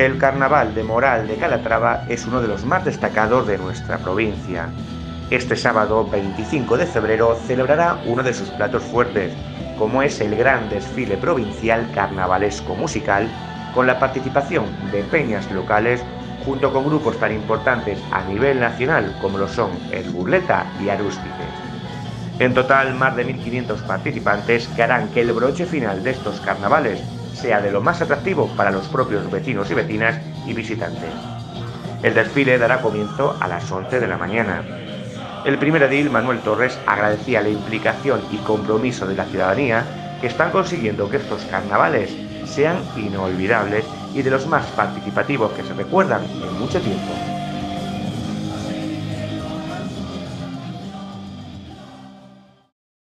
El carnaval de Moral de Calatrava es uno de los más destacados de nuestra provincia. Este sábado 25 de febrero celebrará uno de sus platos fuertes, como es el gran desfile provincial carnavalesco musical, con la participación de peñas locales junto con grupos tan importantes a nivel nacional como lo son el Burleta y Arúspices. En total, más de 1.500 participantes que harán que el broche final de estos carnavales sea de lo más atractivo para los propios vecinos y vecinas y visitantes. El desfile dará comienzo a las 11 de la mañana. El primer edil, Manuel Torres, agradecía la implicación y compromiso de la ciudadanía que están consiguiendo que estos carnavales sean inolvidables y de los más participativos que se recuerdan en mucho tiempo.